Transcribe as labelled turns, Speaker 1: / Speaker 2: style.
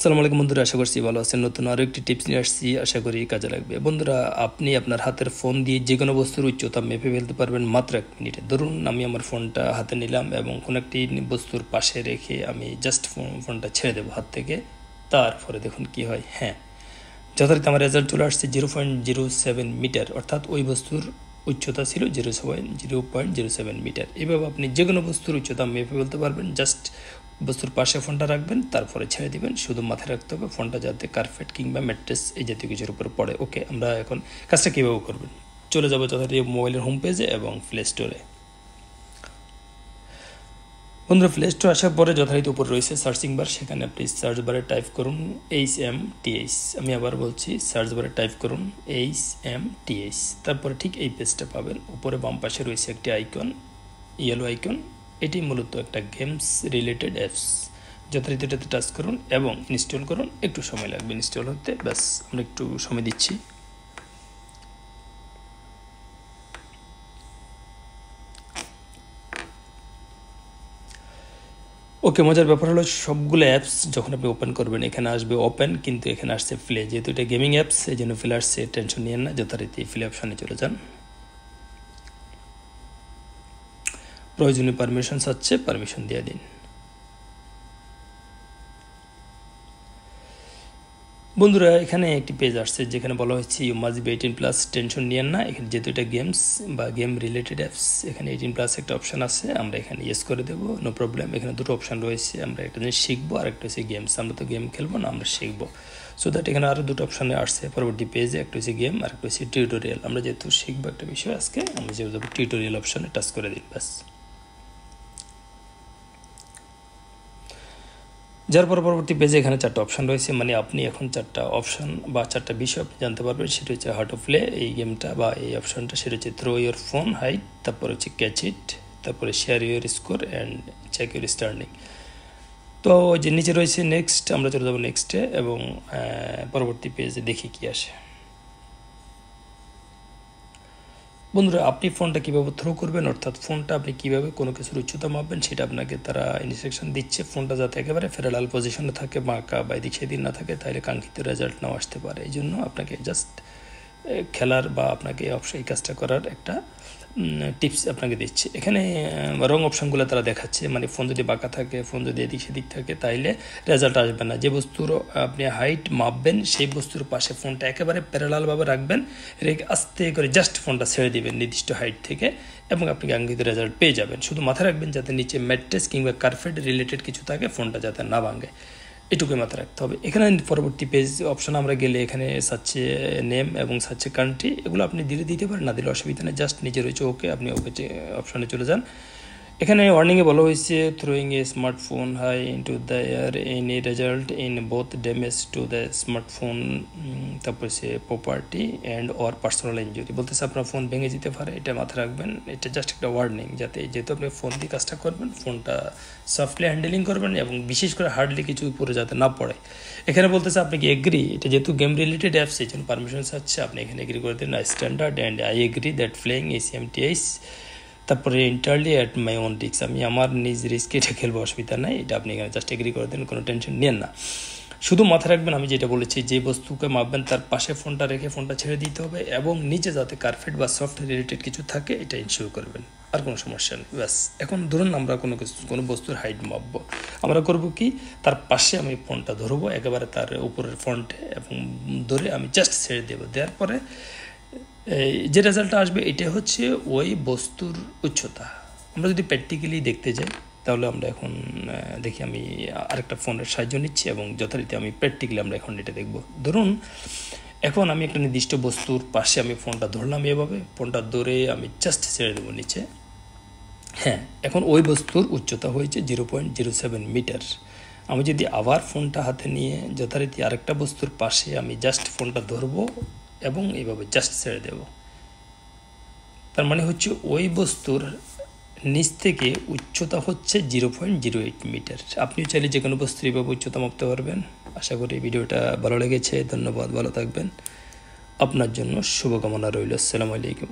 Speaker 1: আসসালামু আলাইকুম বন্ধুরা, আশা করছি ভালো আছেন। নতুন আরও একটি টিপস নিয়ে আসছি, আশা করি কাজে লাগবে। বন্ধুরা, আপনি আপনার হাতের ফোন দিয়ে যে কোনো বস্তুর উচ্চতা মেপে ফেলতে পারবেন মাত্র এক মিনিটে। ধরুন, আমি আমার ফোনটা হাতে নিলাম এবং কোনো একটি বস্তুর পাশে রেখে আমি জাস্ট ফোনটা ছেড়ে দেবো হাত থেকে। তারপরে দেখুন কি হয়। হ্যাঁ যথারীতি আমার রেজাল্ট চলে আসছে zero point zero seven metre অর্থাৎ ওই বস্তুর উচ্চতা ছিল zero seven zero point zero seven metre এভাবে আপনি যে কোনো বস্তুর উচ্চতা মেপে ফেলতে পারবেন জাস্ট বস্তুর পাশে ফোনটা রাখবেন, তারপরে ছেড়ে দিবেন। শুধু মাথায় রাখতে হবে ফোনটা যাতে কার্পেট কিংবা ম্যাট্রেস এই জাতীয় কিছুর উপরে পড়ে। ওকে আমরা এখন কাজটা কীভাবে করবেন চলে যাব যথারীতি মোবাইলের হোম পেজে এবং প্লে স্টোরে বন্ধুরা প্লে স্টোর আসার পরে যথারীতি উপর রয়েছে সার্চিং বার সেখানে আপনি সার্চ বারে টাইপ করুন এইচ এম টিএইচ আমি আবার বলছি সার্চ বারে টাইপ করুন এইচ এম টিএইচ তারপরে ঠিক এই পেজটা পাবেন। উপরে বাম পাশে রয়েছে একটি আইকন ইয়েলো আইকন এটি মূলত একটা গেমস রিলেটেড অ্যাপস। যথারীতি এটাতে টাচ করুন এবং ইনস্টল করুন। একটু সময় লাগবে ইনস্টল হতে। ব্যাস, আমরা একটু সময় দিচ্ছি। ওকে, মজার ব্যাপার হলো সবগুলো অ্যাপস যখন আপনি ওপেন করবেন, এখানে আসবে ওপেন, কিন্তু এখানে আসছে ফ্লে যেহেতু এটা গেমিং অ্যাপস এই জন্য ফ্লে আসছে টেনশন নিয়ে না, যথারীতি ফ্লে অপশানে চলে যান। প্রয়োজনীয় পারমিশন চাচ্ছে পারমিশন দিয়ে দিন। বন্ধুরা, এখানে একটি পেজ আসছে, যেখানে বলা হচ্ছে ইউ মাজ বি এইটিন প্লাস টেনশন নিয়েন না। এখানে যেহেতু এটা গেমস বা গেম রিলেটেড অ্যাপস এখানে এইটিন প্লাস একটা অপশান আছে, আমরা এখানে ইয়েস করে দেবো নো প্রবলেম এখানে দুটো অপশান রয়েছে, আমরা একটা জিনিস শিখব আর একটা হচ্ছে গেমস আমরা তো গেম খেলব না, আমরা শিখব। সো দ্যাট এখানে আরও দুটো অপশানে আসছে, পরবর্তী পেজে একটা হচ্ছে গেম আর একটা হচ্ছে টিউটোরিয়াল আমরা যেহেতু শিখব একটা বিষয়, আজকে আমরা যেহেতু টিউটোরিয়াল অপশানে টাচ করে দিই, ব্যাস। যার পর পরবর্তী পেজে এখানে চারটা অপশান রয়েছে। মানে আপনি এখন চারটা অপশান বা চারটা বিষয় আপনি জানতে পারবেন। সেটা হচ্ছে হার্ট অফ প্লে এই গেমটা বা এই অপশানটা সেটা হচ্ছে থ্রো ইউর ফোন হাইট তারপর হচ্ছে ক্যাচ ইট তারপরে share your score and check your standing তো যে নিচে রয়েছে নেক্সট আমরা চলে যাব নেক্সটে এবং পরবর্তী পেজে দেখি কি আসে। বন্ধুরা, আপনি ফোনটা কীভাবে থ্রো করবেন, অর্থাৎ ফোনটা আপনি কীভাবে কোনো কিছুর উচ্চতা মাপবেন, সেটা আপনাকে তারা ইনস্ট্রাকশন দিচ্ছে। ফোনটা যাতে একেবারে ফেরালাল পজিশনে থাকে বাঁকা বা এদিক সেদিন না থাকে, তাহলে কাঙ্ক্ষিত রেজাল্ট নাও আসতে পারে। এই জন্য আপনাকে জাস্ট খেলার বা আপনাকে এই কাজটা করার একটা টিপস আপনাকে দিচ্ছে। এখানে রং অপশানগুলো তারা দেখাচ্ছে। মানে ফোন যদি বাঁকা থাকে ফোন যদি এদিক সেদিক থাকে, তাইলে রেজাল্ট আসবে না। যে বস্তুর আপনি হাইট মাপবেন, সেই বস্তুর পাশে ফোনটা একেবারে প্যারালালভাবে রাখবেন। রেখে আস্তে করে জাস্ট ফোনটা ছেড়ে দিবেন নির্দিষ্ট হাইট থেকে এবং আপনি কাঙ্ক্ষিত রেজাল্ট পেয়ে যাবেন। শুধু মাথায় রাখবেন যাতে নিচে ম্যাট্রেস কিংবা কার্পেট রিলেটেড কিছু থাকে ফোনটা যাতে না ভাঙে। এটুকুই মাথায় রাখতে হবে। এখানে পরবর্তী পেজ অপশন আমরা গেলে এখানে সাচ্ছে নেম এবং সাচ্ছে কান্ট্রি এগুলো আপনি দিলে দিতে পারেন, না দিলে অসুবিধা নেই। জাস্ট নিজে রয়েছে ওকে আপনি ওকে অপশানে চলে যান। এখানে ওয়ার্নিংয়ে বলা হয়েছে throwing a smartphone high into the air in a result in both damage to the smartphone তারপর সে property and or personal injury বলতেছে আপনার ফোন ভেঙে যেতে পারে, এটা মাথায় রাখবেন। এটা জাস্ট একটা ওয়ার্নিং যাতে যেহেতু আপনি ফোন দিয়ে কাজটা করবেন ফোনটা সফটলি হ্যান্ডেলিং করবেন এবং বিশেষ করে হার্ডলি কিছু উপরে যাতে না পড়ে। এখানে বলতেছে আপনি কি এগ্রি এটা যেহেতু গেম রিলেটেড অ্যাপস এই জন্য পারমিশন চাচ্ছে আপনি এখানে এগ্রি করে দিন। Standard and I agree that playing এসিএমটিএস তারপরে ইন্টারলি অ্যাট মাই ওন রিক্স আমি আমার নিজ রিস্কে এটা খেলব, অসুবিধা নাই, এটা আপনি এখানে জাস্ট এগ্রি করে দেন, কোনো টেনশন নেন না। শুধু মাথায় রাখবেন, আমি যেটা বলেছি, যে বস্তুকে মাপবেন, তার পাশে ফোনটা রেখে ফোনটা ছেড়ে দিতে হবে এবং নিচে যাতে কার্পেট বা সফট রিলেটেড কিছু থাকে, এটা ইনশিওর করবেন, আর কোনো সমস্যা নেই, ব্যাস। এখন ধরুন আমরা কোনো কিছু, কোনো বস্তুর হাইট মাপবো। আমরা করব কি, তার পাশে আমি ফোনটা ধরবো, একেবারে তার উপরের ফ্রন্টে এবং ধরে আমি জাস্ট ছেড়ে দেবো। দেওয়ার পরে যে রেজাল্টটা আসবে, এটা হচ্ছে ওই বস্তুর উচ্চতা। আমরা যদি প্র্যাকটিক্যালি দেখতে যাই, তাহলে আমরা এখন দেখি আমি আরেকটা ফোনের সাহায্য নিচ্ছি এবং যথারীতি আমি প্র্যাকটিক্যালি আমরা এখন এটা দেখব। ধরুন, এখন আমি একটা নির্দিষ্ট বস্তুর পাশে আমি ফোনটা ধরলাম এভাবে। ফোনটা ধরে আমি জাস্ট ছেড়ে দেবো নিচে। হ্যাঁ এখন ওই বস্তুর উচ্চতা হয়েছে zero point zero seven metre আমি যদি আবার ফোনটা হাতে নিয়ে যথারীতি আরেকটা বস্তুর পাশে আমি জাস্ট ফোনটা ধরবো এবং এইভাবে জাস্ট ছেড়ে দেব। তার মানে হচ্ছে ওই বস্তুর নিচ থেকে উচ্চতা হচ্ছে zero point zero eight metre আপনিও চাইলে যে কোনো বস্তুর এইভাবে উচ্চতা মাপতে পারবেন। আশা করি ভিডিওটা ভালো লেগেছে। ধন্যবাদ, ভালো থাকবেন। আপনার জন্য শুভকামনা রইল। আসসালামু আলাইকুম।